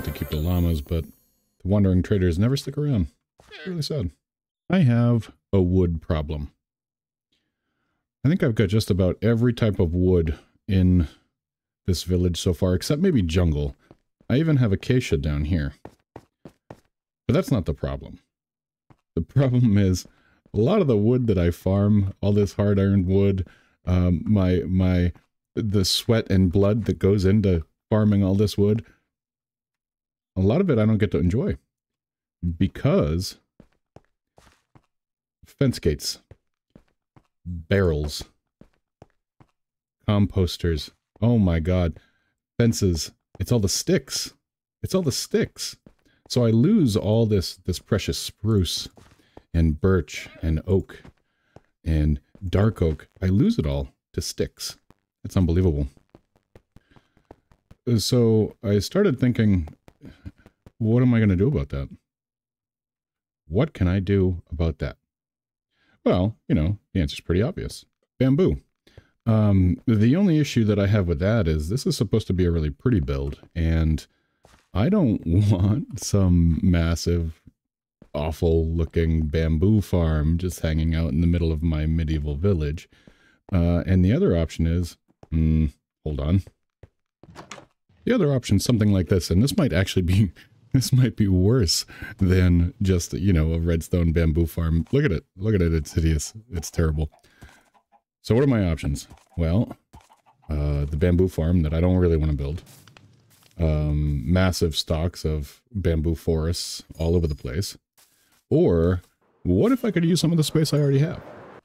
get to keep the llamas, but the wandering traders never stick around. It's really sad. I have a wood problem. I think I've got just about every type of wood in this village so far, except maybe jungle. I even have acacia down here. But that's not the problem. The problem is a lot of the wood that I farm, all this hard iron wood, um, my my the sweat and blood that goes into farming all this wood, a lot of it I don't get to enjoy because fence gates, barrels, composters. Oh my god, fences. It's all the sticks. It's all the sticks. So I lose all this this precious spruce and birch and oak and dark oak. I lose it all to sticks. It's unbelievable. So I started thinking, what am I going to do about that? What can I do about that? Well, you know, the answer's pretty obvious. Bamboo. Um, the only issue that I have with that is this is supposed to be a really pretty build, and I don't want some massive, awful looking bamboo farm just hanging out in the middle of my medieval village. Uh, and the other option is, mm, hold on. The other option is something like this, and this might actually be this might be worse than just, you know, a redstone bamboo farm. Look at it. Look at it. It's hideous. It's terrible. So what are my options? Well, uh, the bamboo farm that I don't really want to build. Um, massive stocks of bamboo forests all over the place. Or what if I could use some of the space I already have?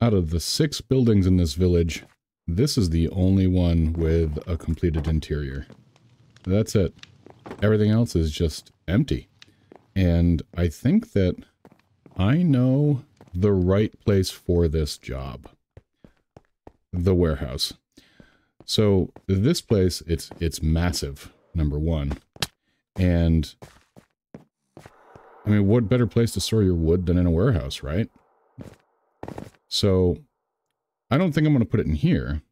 Out of the six buildings in this village, this is the only one with a completed interior. That's it. Everything else is just empty. And I think that I know the right place for this job. The warehouse. So this place, it's it's massive, number one. And I mean, what better place to store your wood than in a warehouse, right? So I don't think I'm going to put it in here.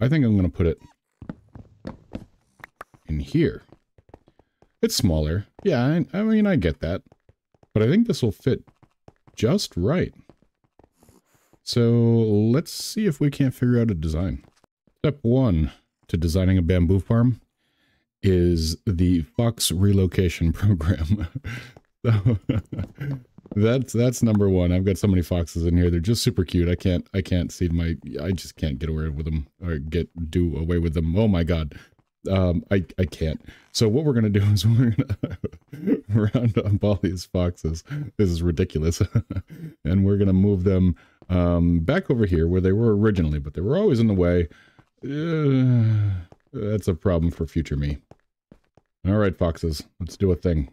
I think I'm going to put it in here. It's smaller. Yeah, I, I mean, I get that. But I think this will fit just right. So let's see if we can't figure out a design. Step one to designing a bamboo farm is the Fox relocation program. that's that's number one. I've got so many foxes in here. They're just super cute. I can't I can't see my I just can't get away with them or get do away with them. Oh my god um, I, I can't. So what we're to do is we're to round up all these foxes. This is ridiculous. and we're to move them um, back over here where they were originally, but they were always in the way. Uh, that's a problem for future me. All right, foxes, let's do a thing.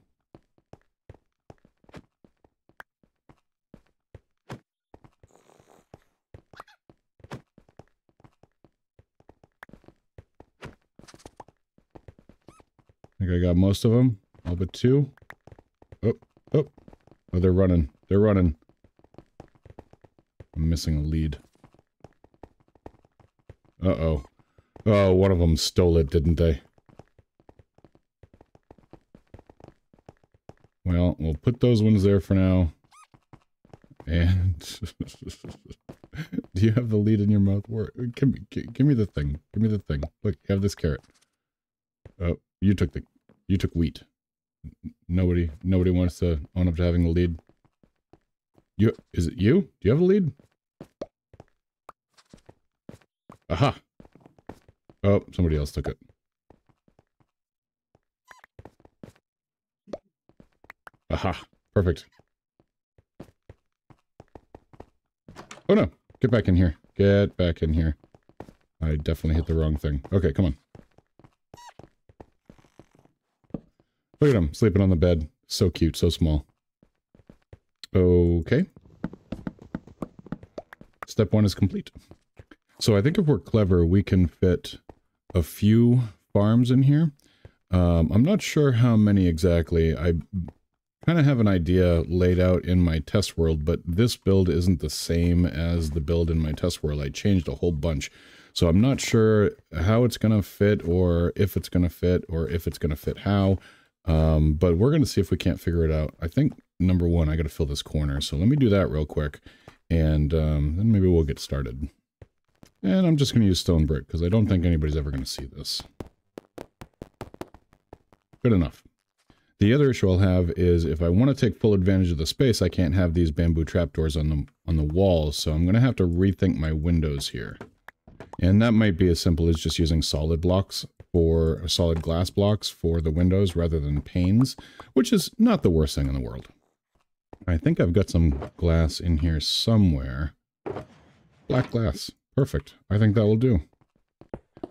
Think I got most of them. All but two. Oh, oh. Oh, they're running. They're running. I'm missing a lead. Uh-oh. Oh, one of them stole it, didn't they? Well, we'll put those ones there for now. And... Do you have the lead in your mouth? Where, give, me, give me the thing. Give me the thing. Look, you have this carrot. Oh, you took the, you took wheat. Nobody, nobody wants to own up to having the lead. You, is it you? Do you have a lead? Aha! Oh, somebody else took it. Aha, perfect. Oh no, get back in here. Get back in here. I definitely hit the wrong thing. Okay, come on. Look at him, sleeping on the bed. So cute, so small. Okay. Step one is complete. So I think if we're clever, we can fit a few farms in here. Um, I'm not sure how many exactly. I kind of have an idea laid out in my test world, but this build isn't the same as the build in my test world. I changed a whole bunch. So I'm not sure how it's going to fit or if it's going to fit or if it's going to fit how. Um, but we're going to see if we can't figure it out. I think, number one, I got to fill this corner. So let me do that real quick. And um, then maybe we'll get started. And I'm just going to use stone brick because I don't think anybody's ever going to see this. Good enough. The other issue I'll have is if I want to take full advantage of the space, I can't have these bamboo trapdoors on the on the walls, so I'm going to have to rethink my windows here. And that might be as simple as just using solid blocks for solid glass blocks for the windows rather than panes, which is not the worst thing in the world. I think I've got some glass in here somewhere. Black glass. Perfect. I think that will do.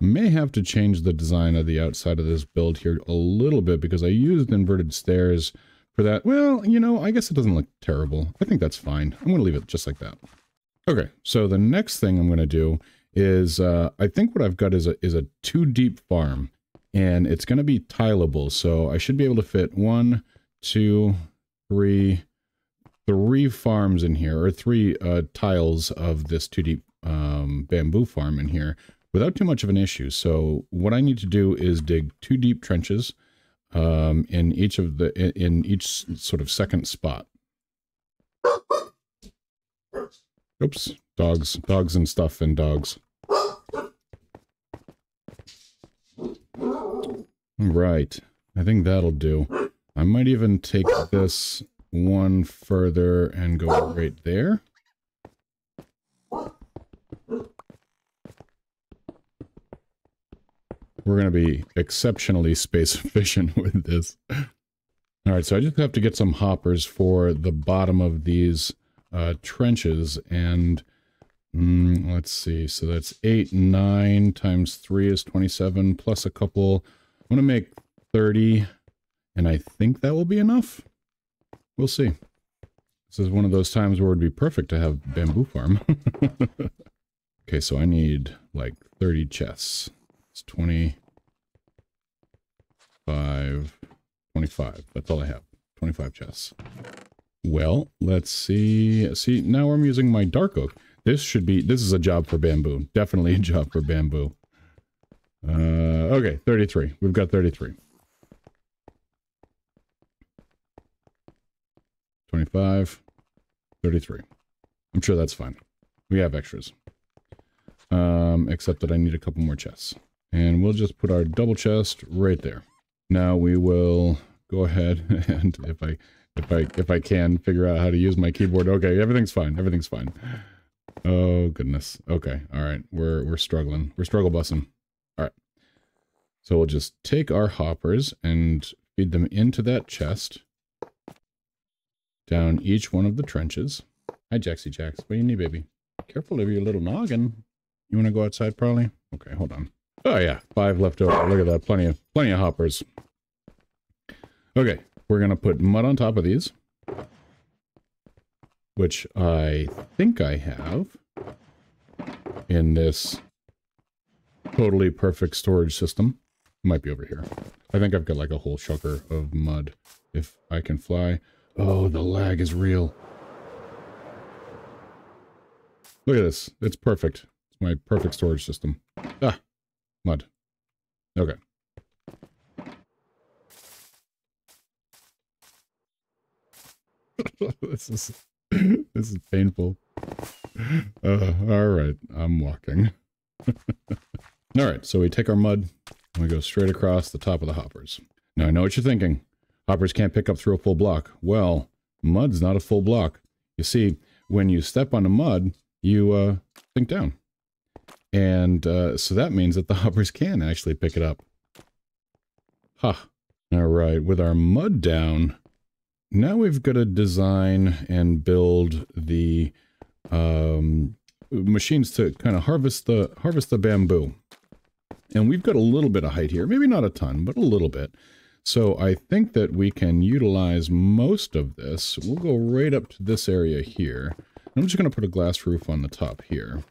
May have to change the design of the outside of this build here a little bit because I used inverted stairs for that. Well, you know, I guess it doesn't look terrible. I think that's fine. I'm going to leave it just like that. Okay, so the next thing I'm going to do is uh, I think what I've got is a, is a two deep farm and it's going to be tileable. So I should be able to fit one, two, three, three farms in here or three uh, tiles of this two deep um, bamboo farm in here without too much of an issue. So what I need to do is dig two deep trenches um, in each of the in, in each sort of second spot. Oops, dogs, dogs and stuff and dogs. Right. I think that'll do. I might even take this one further and go right there. We're going to be exceptionally space efficient with this. All right, so I just have to get some hoppers for the bottom of these uh, trenches and Mm, let's see. So that's 8, 9 times 3 is 27, plus a couple. I'm going to make 30, and I think that will be enough. We'll see. This is one of those times where it would be perfect to have bamboo farm. okay, so I need like 30 chests. It's 25, 25. That's all I have. 25 chests. Well, let's see. See, now I'm using my dark oak. This should be, this is a job for bamboo. Definitely a job for bamboo. Uh, okay, 33. We've got 33. 25, 33. I'm sure that's fine. We have extras. Um, except that I need a couple more chests. And we'll just put our double chest right there. Now we will go ahead and if I if I if I can figure out how to use my keyboard. Okay, everything's fine. Everything's fine. Oh goodness. Okay. All right. We're we're struggling. We're struggle bussing. All right. So we'll just take our hoppers and feed them into that chest. Down each one of the trenches. Hi, Jaxie Jax. What do you need, baby? Careful of your little noggin. You want to go outside, probably? Okay, hold on. Oh yeah, five left over. Look at that. Plenty of plenty of hoppers. Okay, we're gonna put mud on top of these which I think I have in this totally perfect storage system. Might be over here. I think I've got like a whole shulker of mud if I can fly. Oh, the lag is real. Look at this. It's perfect. It's my perfect storage system. Ah, mud. Okay. this is this is painful. Uh, all right, I'm walking. all right, so we take our mud and we go straight across the top of the hoppers. Now, I know what you're thinking. Hoppers can't pick up through a full block. Well, mud's not a full block. You see, when you step on the mud, you uh, sink down. And uh, so that means that the hoppers can actually pick it up. Huh. All right, with our mud down, now we've got to design and build the um, machines to kind of harvest the harvest the bamboo. And we've got a little bit of height here, maybe not a ton, but a little bit. So I think that we can utilize most of this. We'll go right up to this area here. I'm just going to put a glass roof on the top here.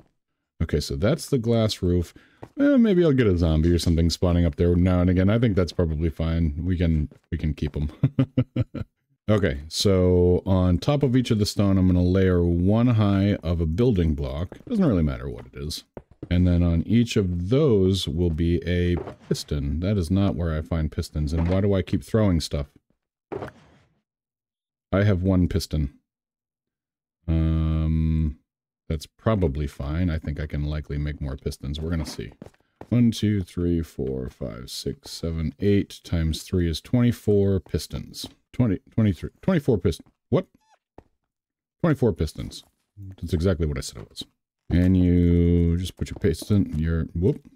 Okay, so that's the glass roof. Eh, maybe I'll get a zombie or something spawning up there now and again. I think that's probably fine. We can we can keep them. Okay, so on top of each of the stone, I'm going to layer one high of a building block. Doesn't really matter what it is. And then on each of those will be a piston. That is not where I find pistons. And why do I keep throwing stuff? I have one piston. Um, that's probably fine. I think I can likely make more pistons. We're going to see. 1, 2, 3, 4, 5, 6, 7, 8 times 3 is 24 pistons. 20, 23, 24 pistons. What? 24 pistons. That's exactly what I said it was. And you just put your piston, your, whoop.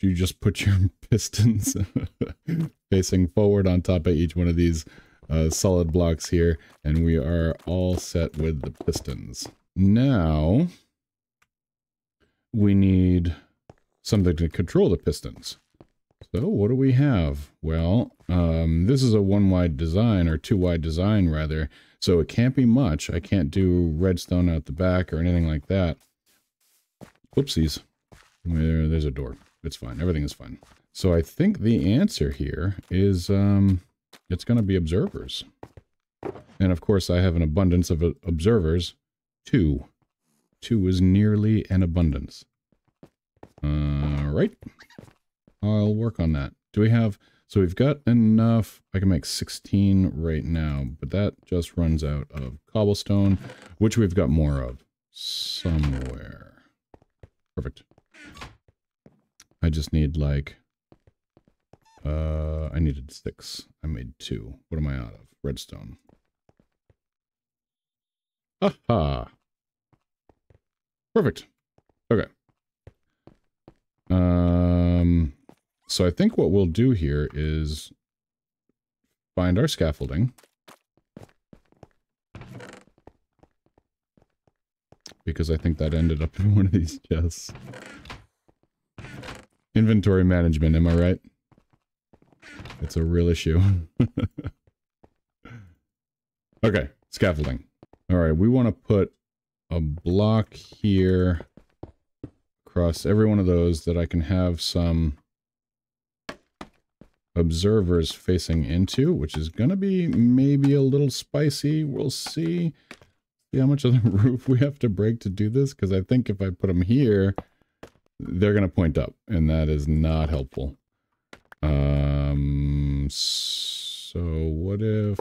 You just put your pistons facing forward on top of each one of these uh, solid blocks here. And we are all set with the pistons. Now, we need something to control the pistons. So what do we have? Well, um, this is a one-wide design, or two-wide design, rather. So it can't be much. I can't do redstone out the back or anything like that. Whoopsies. There, there's a door. It's fine. Everything is fine. So I think the answer here is um, it's going to be observers. And of course, I have an abundance of uh, observers. Two. Two is nearly an abundance. All right. I'll work on that. Do we have... So we've got enough... I can make 16 right now, but that just runs out of cobblestone, which we've got more of somewhere. Perfect. I just need, like... Uh, I needed six. I made two. What am I out of? Redstone. Aha! Perfect. Okay. Um, so I think what we'll do here is find our scaffolding. Because I think that ended up in one of these chests. Inventory management, am I right? It's a real issue. okay, scaffolding. All right, we want to put a block here across every one of those that I can have some observers facing into, which is going to be maybe a little spicy. We'll see. See how much of the roof we have to break to do this, because I think if I put them here, they're going to point up, and that is not helpful. Um, so what if...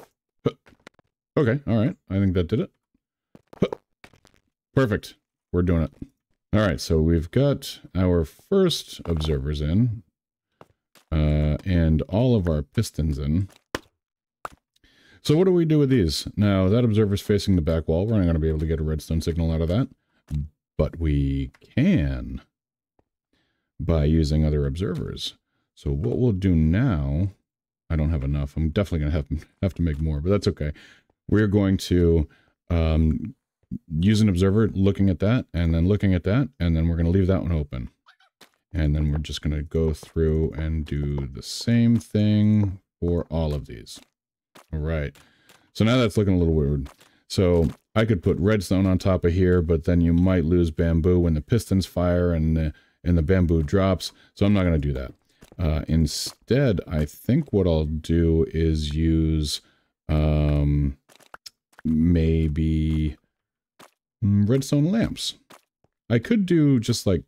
Okay, all right. I think that did it. Perfect. We're doing it. All right, so we've got our first observers in, uh, and all of our pistons in. So what do we do with these? Now, that observer's facing the back wall. We're not going to be able to get a redstone signal out of that. But we can by using other observers. So what we'll do now, I don't have enough. I'm definitely going to have, have to make more, but that's okay. We're going to um, use an observer looking at that and then looking at that, and then we're going to leave that one open. And then we're just going to go through and do the same thing for all of these. All right. So now that's looking a little weird. So I could put redstone on top of here, but then you might lose bamboo when the pistons fire and the, and the bamboo drops. So I'm not going to do that. Uh, instead, I think what I'll do is use um, maybe Mm, redstone lamps. I could do just like,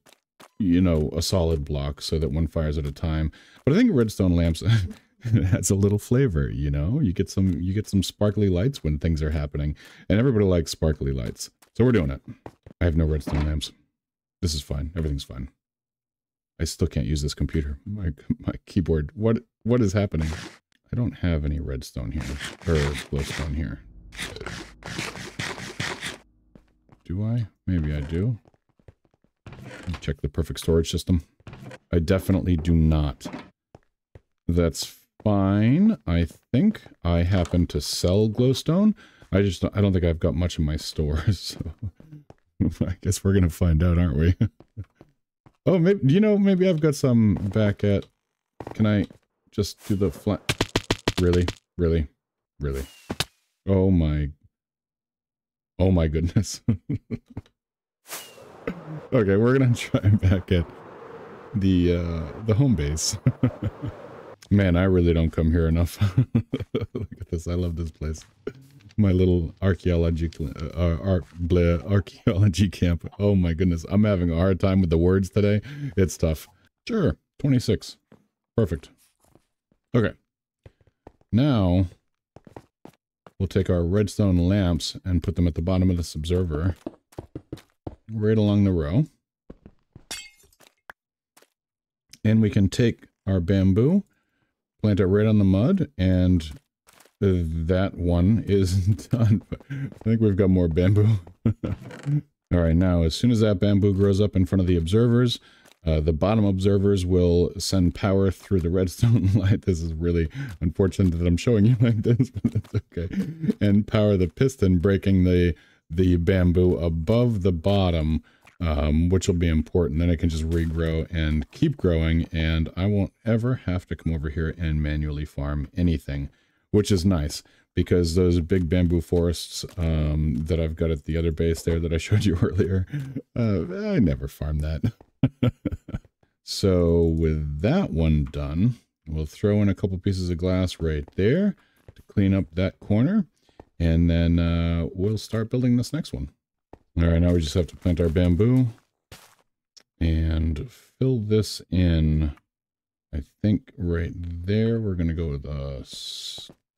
you know, a solid block so that one fires at a time. But I think redstone lamps adds a little flavor, you know? You get some you get some sparkly lights when things are happening. And everybody likes sparkly lights. So we're doing it. I have no redstone lamps. This is fine. Everything's fine. I still can't use this computer. My my keyboard. What what is happening? I don't have any redstone here. Or glowstone here. Do I? Maybe I do. Check the perfect storage system. I definitely do not. That's fine. I think I happen to sell glowstone. I just I don't think I've got much in my store, So I guess we're gonna find out, aren't we? oh, maybe you know maybe I've got some back at. Can I just do the flat? Really, really, really. Oh my Oh my goodness. okay, we're gonna try back at the uh the home base. Man, I really don't come here enough. Look at this. I love this place. my little archaeology uh, archaeology camp. Oh my goodness, I'm having a hard time with the words today. It's tough. Sure, 26. Perfect. Okay. Now we'll take our redstone lamps and put them at the bottom of this observer, right along the row. And we can take our bamboo, plant it right on the mud, and that one is done. I think we've got more bamboo. All right, now as soon as that bamboo grows up in front of the observers, uh, the bottom observers will send power through the redstone light. This is really unfortunate that I'm showing you like this, but that's okay. And power the piston, breaking the the bamboo above the bottom, um, which will be important. Then it can just regrow and keep growing, and I won't ever have to come over here and manually farm anything which is nice because those big bamboo forests um, that I've got at the other base there that I showed you earlier, uh, I never farm that. so with that one done, we'll throw in a couple pieces of glass right there to clean up that corner. And then uh, we'll start building this next one. All right, now we just have to plant our bamboo and fill this in. I think right there, we're going to go with a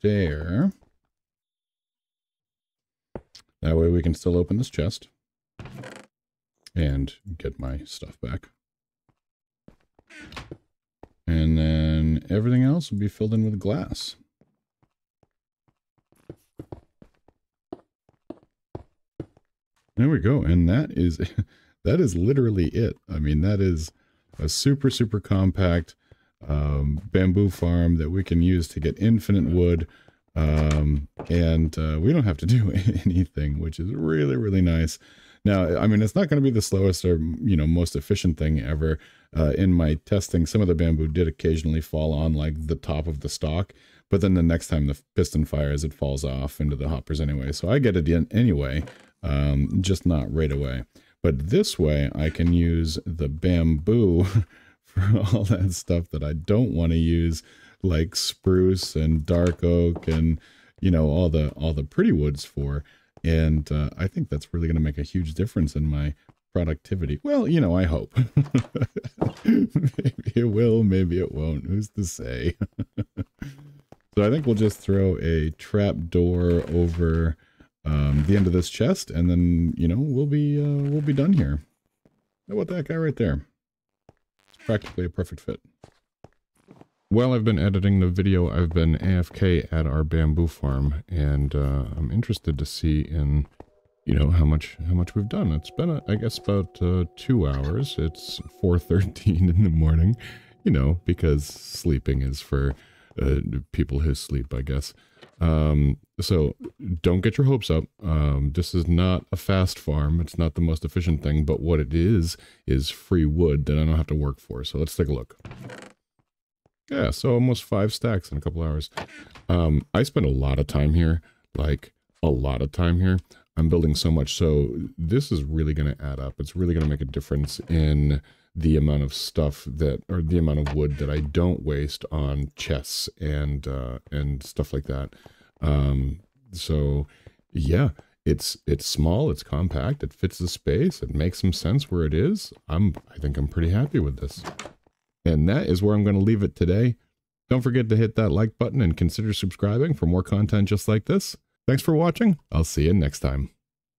there. That way we can still open this chest and get my stuff back. And then everything else will be filled in with glass. There we go. And that is that is literally it. I mean, that is a super, super compact um, bamboo farm that we can use to get infinite wood. Um, and uh, we don't have to do anything, which is really, really nice. Now, I mean, it's not going to be the slowest or, you know, most efficient thing ever. Uh, in my testing, some of the bamboo did occasionally fall on like the top of the stalk, but then the next time the piston fires, it falls off into the hoppers anyway. So I get it in anyway, um, just not right away. But this way, I can use the bamboo for all that stuff that I don't want to use, like spruce and dark oak and you know all the all the pretty woods for. And uh, I think that's really going to make a huge difference in my productivity. Well, you know, I hope. maybe it will, maybe it won't. Who's to say? so I think we'll just throw a trap door over um, the end of this chest, and then you know we'll be uh, we'll be done here. How about that guy right there? It's practically a perfect fit. While I've been editing the video, I've been AFK at our bamboo farm, and uh, I'm interested to see in, you know, how much how much we've done. It's been, uh, I guess, about uh, two hours. It's 4.13 in the morning, you know, because sleeping is for uh, people who sleep, I guess. Um, so don't get your hopes up. Um, this is not a fast farm. It's not the most efficient thing, but what it is, is free wood that I don't have to work for. So let's take a look. Yeah, so almost five stacks in a couple hours. Um, I spend a lot of time here, like a lot of time here. I'm building so much. So this is really going to add up. It's really going to make a difference in the amount of stuff that, or the amount of wood that I don't waste on chests and, uh, and stuff like that. Um, so yeah, it's, it's small, it's compact, it fits the space, it makes some sense where it is. I'm, I think I'm pretty happy with this. And that is where I'm going to leave it today. Don't forget to hit that like button and consider subscribing for more content just like this. Thanks for watching. I'll see you next time.